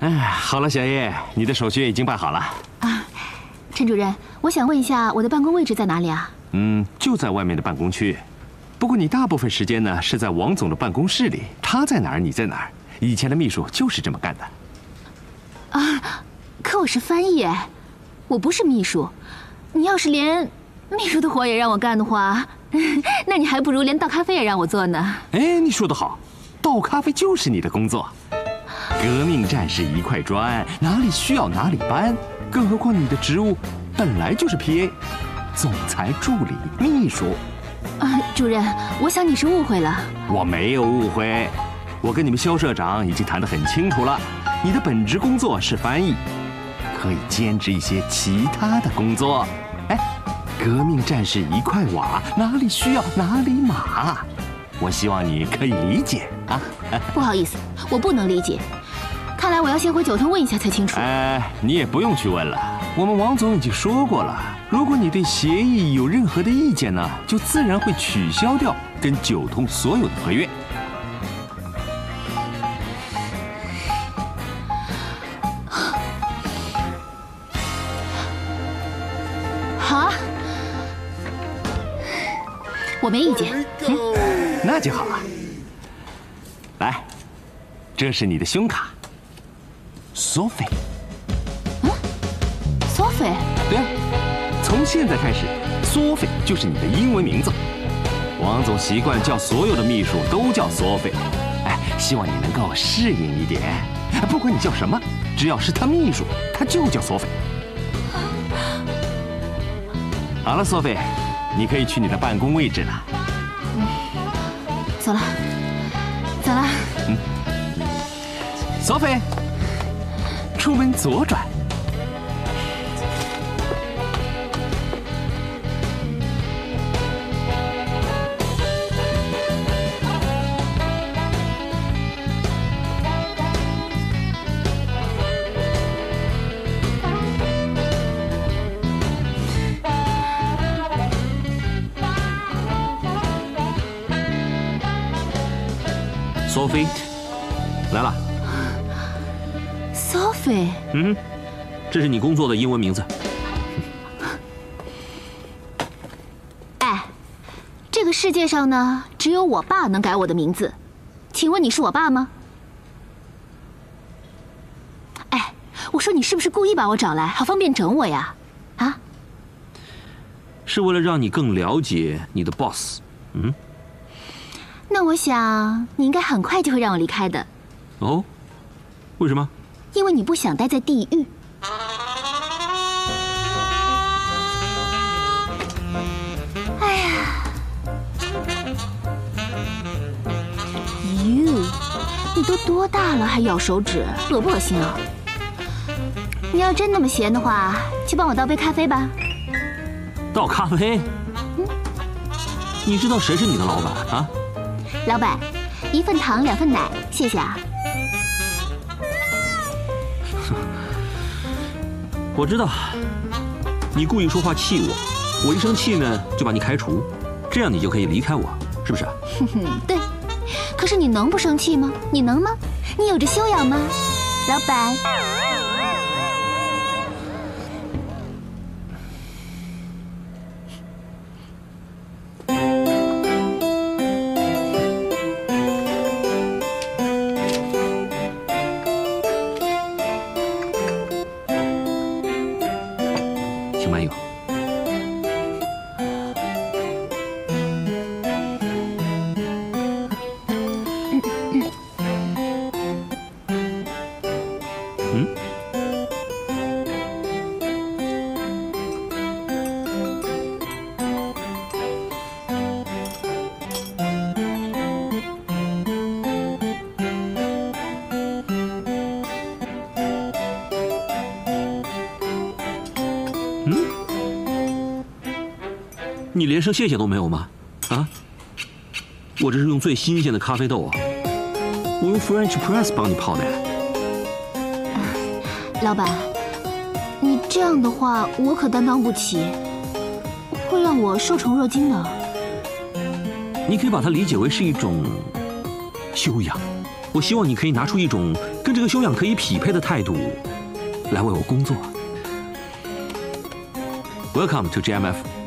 哎，好了，小叶，你的手续已经办好了。啊，陈主任，我想问一下，我的办公位置在哪里啊？嗯，就在外面的办公区。不过你大部分时间呢是在王总的办公室里，他在哪儿你在哪儿。以前的秘书就是这么干的。啊，可我是翻译哎，我不是秘书。你要是连秘书的活也让我干的话，那你还不如连倒咖啡也让我做呢。哎，你说得好，倒咖啡就是你的工作。革命战士一块砖，哪里需要哪里搬。更何况你的职务本来就是 P.A.，总裁助理秘书。啊，主任，我想你是误会了。我没有误会，我跟你们肖社长已经谈得很清楚了。你的本职工作是翻译，可以兼职一些其他的工作。哎，革命战士一块瓦，哪里需要哪里马。我希望你可以理解啊。不好意思，我不能理解。看来我要先回九通问一下才清楚。哎，你也不用去问了。我们王总已经说过了，如果你对协议有任何的意见呢，就自然会取消掉跟九通所有的合约。好啊，我没意见。嗯，那就好了。来，这是你的胸卡。Sophie，嗯，Sophie，对啊，从现在开始，Sophie 就是你的英文名字。王总习惯叫所有的秘书都叫 Sophie，哎，希望你能够适应一点。不管你叫什么，只要是他秘书，他就叫 Sophie。好了，Sophie，你可以去你的办公位置了。嗯，走了，走了。嗯，Sophie。出门左转。索菲，来了。嗯，这是你工作的英文名字。哎，这个世界上呢，只有我爸能改我的名字。请问你是我爸吗？哎，我说你是不是故意把我找来，好方便整我呀？啊？是为了让你更了解你的 boss。嗯。那我想你应该很快就会让我离开的。哦？为什么？因为你不想待在地狱。哎呀，You，你都多大了还咬手指，恶不恶心啊？你要真那么闲的话，去帮我倒杯咖啡吧。倒咖啡？嗯。你知道谁是你的老板啊？老板，一份糖，两份奶，谢谢啊。我知道，你故意说话气我，我一生气呢就把你开除，这样你就可以离开我，是不是？哼哼，对。可是你能不生气吗？你能吗？你有着修养吗，老板？没有。嗯。你连声谢谢都没有吗？啊！我这是用最新鲜的咖啡豆啊，我用 French press 帮你泡的。老板，你这样的话我可担当不起，会让我受宠若惊的。你可以把它理解为是一种修养，我希望你可以拿出一种跟这个修养可以匹配的态度，来为我工作。Welcome to GMF。